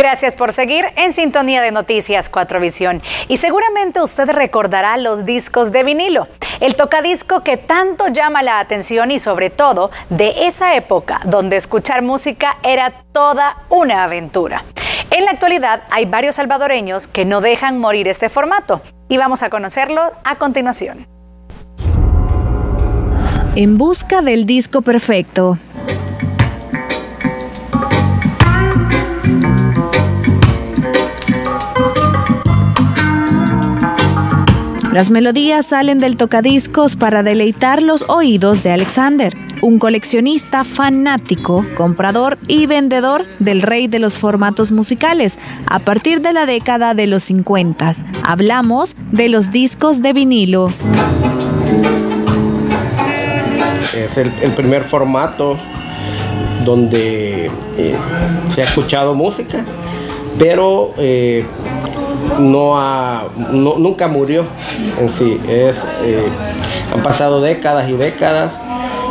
Gracias por seguir en sintonía de Noticias 4 Visión. Y seguramente usted recordará los discos de vinilo, el tocadisco que tanto llama la atención y sobre todo de esa época donde escuchar música era toda una aventura. En la actualidad hay varios salvadoreños que no dejan morir este formato y vamos a conocerlo a continuación. En busca del disco perfecto. Las melodías salen del tocadiscos para deleitar los oídos de Alexander, un coleccionista fanático, comprador y vendedor del rey de los formatos musicales a partir de la década de los 50. Hablamos de los discos de vinilo. Es el, primer formato donde eh, se ha escuchado música, pero eh, no, nunca murió en sí. Es, eh, han pasado décadas y décadas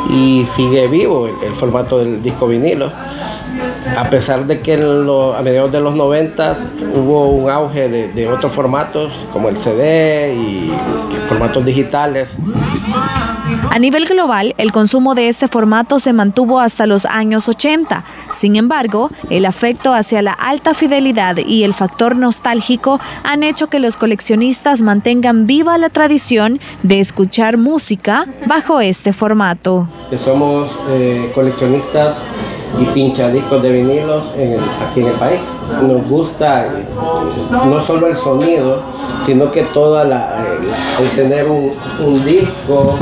y sigue vivo el, formato del disco vinilo. A pesar de que a mediados de los 90 hubo un auge de, de otros formatos como el CD y formatos digitales. A nivel global, el consumo de este formato se mantuvo hasta los años 80. Sin embargo, el afecto hacia la alta fidelidad y el factor nostálgico han hecho que los coleccionistas mantengan viva la tradición de escuchar música bajo este formato. Somos eh, coleccionistas y pinchadiscos de vinilos aquí en el país. Nos gusta eh, no solo el sonido, sino que toda la, eh, el tener un, un disco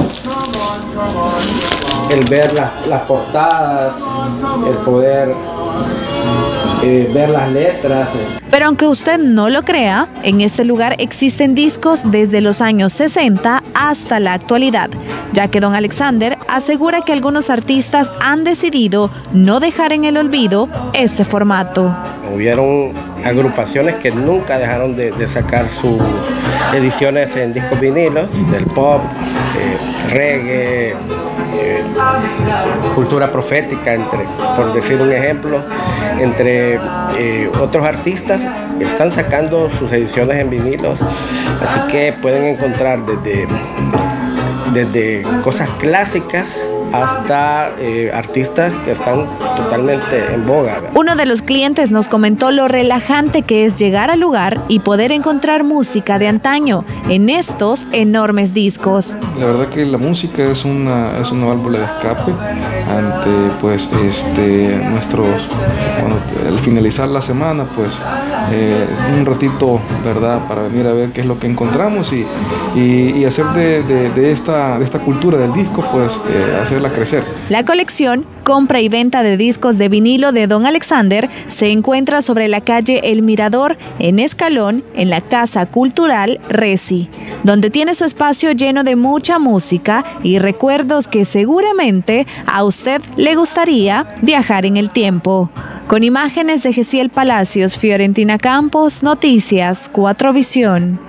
el ver las, portadas, el poder eh, ver las letras. Pero aunque usted no lo crea, en este lugar existen discos desde los años 60 hasta la actualidad, ya que don Alexander asegura que algunos artistas han decidido no dejar en el olvido este formato. Hubieron agrupaciones que nunca dejaron de, sacar sus ediciones en discos vinilos, del pop, eh, reggae, eh, cultura profética, entre, por decir un ejemplo, entre eh, otros artistas están sacando sus ediciones en vinilos, así que pueden encontrar desde, desde cosas clásicas hasta eh, artistas que están totalmente en boga. Uno de los clientes nos comentó lo relajante que es llegar al lugar y poder encontrar música de antaño en estos enormes discos. La verdad que la música es una, es una válvula de escape ante pues este nuestros al finalizar la semana pues eh, un ratito verdad para venir a ver qué es lo que encontramos y, y, hacer de, de, esta, de esta cultura del disco pues eh, hacer La colección, compra y venta de discos de vinilo de Don Alexander se encuentra sobre la calle El Mirador, en Escalón, en la Casa Cultural Resi, donde tiene su espacio lleno de mucha música y recuerdos que seguramente a usted le gustaría viajar en el tiempo. Con imágenes de Gesiel Palacios, Fiorentina Campos, Noticias, Cuatro Visión.